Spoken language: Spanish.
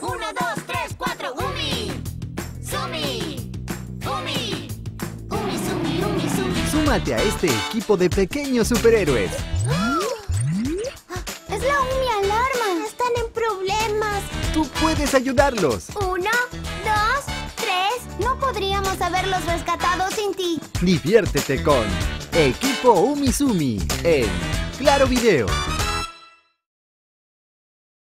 Uno, dos, tres, cuatro, Umi. Sumi. Umi. Umi, Sumi, Umi, Sumi. Súmate a este equipo de pequeños superhéroes. Ah, es la Umi alarma. Están en problemas. Tú puedes ayudarlos. Uno, dos, tres. No podríamos haberlos rescatado sin ti. Diviértete con Equipo umi sumi en Claro Video.